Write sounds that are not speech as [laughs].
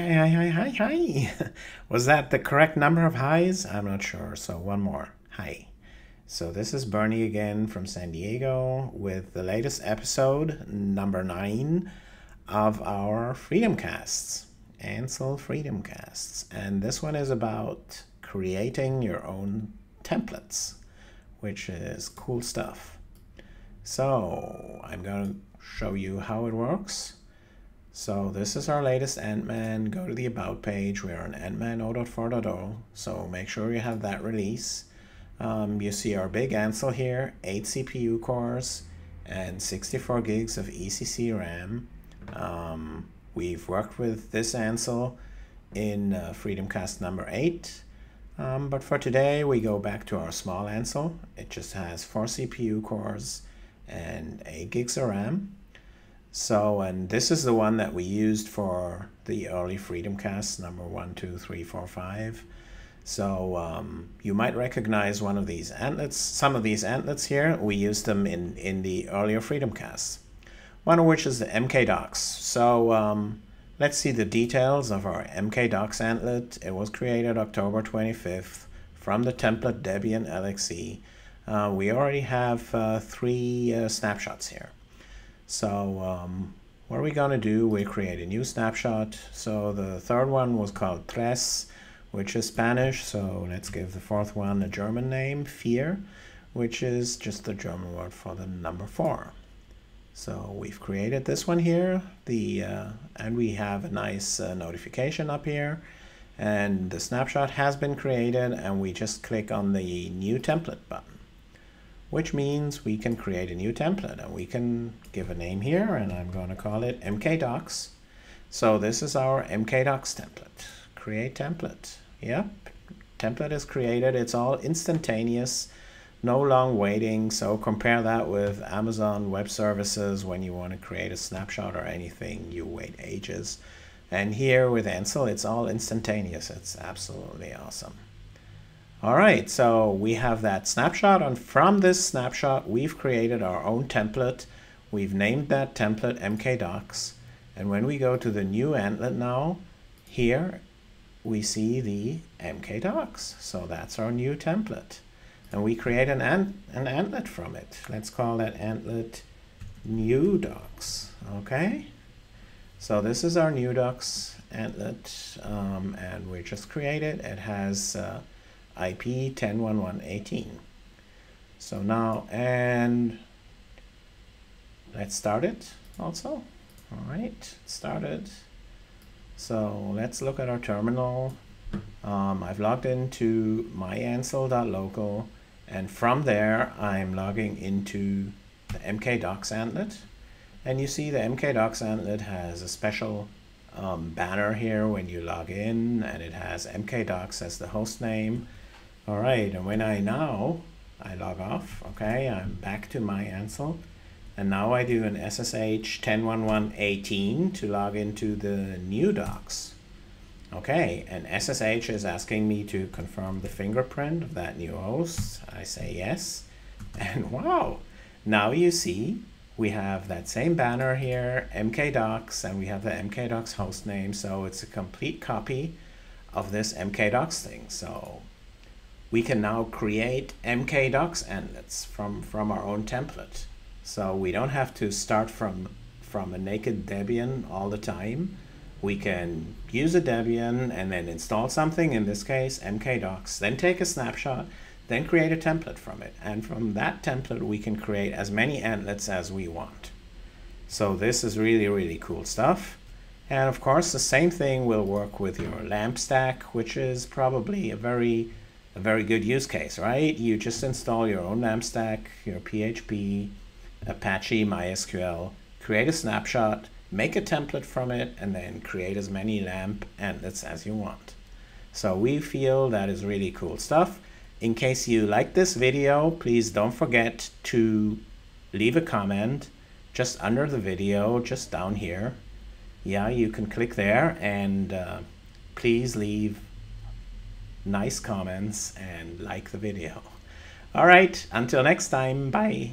Hi, hi, hi, hi. Was that the correct number of highs? I'm not sure. So one more. Hi. So this is Bernie again from San Diego with the latest episode, number nine of our Freedom Casts, Antsle Freedom Casts. And this one is about creating your own templates, which is cool stuff. So I'm going to show you how it works. So this is our latest antMan. Go to the About page. We're on antMan 0.4.0, so make sure you have that release. Um, you see our big Antsle here, 8 CPU cores and 64 gigs of ECC RAM. Um, we've worked with this Antsle in uh, FreedomCast number 8. Um, but for today, we go back to our small Antsle. It just has 4 CPU cores and 8 gigs of RAM. So, and this is the one that we used for the early Freedom Cast, number one, two, three, four, five. So um, you might recognize one of these antlets, some of these antlets here. We used them in, in the earlier Freedom Casts, one of which is the MkDocs. So um, let's see the details of our MkDocs antlet. It was created October 25th from the template Debian LXC. Uh, we already have uh, three uh, snapshots here. So um, what are we going to do? We create a new snapshot. So the third one was called Tres, which is Spanish. So let's give the fourth one a German name, Vier, which is just the German word for the number four. So we've created this one here, the uh, and we have a nice uh, notification up here. And the snapshot has been created and we just click on the new template button which means we can create a new template and we can give a name here and I'm going to call it mkdocs. So this is our mkdocs template. Create template. Yep, template is created. It's all instantaneous, no long waiting. So compare that with Amazon Web Services when you want to create a snapshot or anything, you wait ages. And here with Antsle, it's all instantaneous. It's absolutely awesome. All right, so we have that snapshot, and from this snapshot, we've created our own template. We've named that template mkdocs. And when we go to the new antlet now, here we see the mkdocs. So that's our new template. And we create an, ant an antlet from it. Let's call that antlet new docs, okay? So this is our new docs antlet, um, and we just created. It It has uh, IP 10.11.18. So now, and let's start it also. All right, started. So let's look at our terminal. Um, I've logged into myantsle.local and from there I'm logging into the mkdocs antlet. And you see the mkdocs antlet has a special um, banner here when you log in and it has mkdocs as the host name all right, and when I now, I log off, okay, I'm back to my Antsle. And now I do an SSH 101118 to log into the new docs. Okay, and SSH is asking me to confirm the fingerprint of that new host. I say yes. [laughs] And wow, now you see we have that same banner here, mkdocs, and we have the mkdocs host name. So it's a complete copy of this mkdocs thing. So we can now create mkdocs antlets from, from our own template. So we don't have to start from, from a naked Debian all the time. We can use a Debian and then install something, in this case, mkdocs, then take a snapshot, then create a template from it. And from that template, we can create as many antlets as we want. So this is really, really cool stuff. And of course, the same thing will work with your LAMP stack, which is probably a very a very good use case, right? You just install your own LAMP stack, your PHP, Apache, MySQL, create a snapshot, make a template from it, and then create as many LAMP antlets as you want. So we feel that is really cool stuff. In case you like this video, please don't forget to leave a comment just under the video, just down here. Yeah, you can click there and uh, please leave nice comments and like the video. All right, until next time, bye.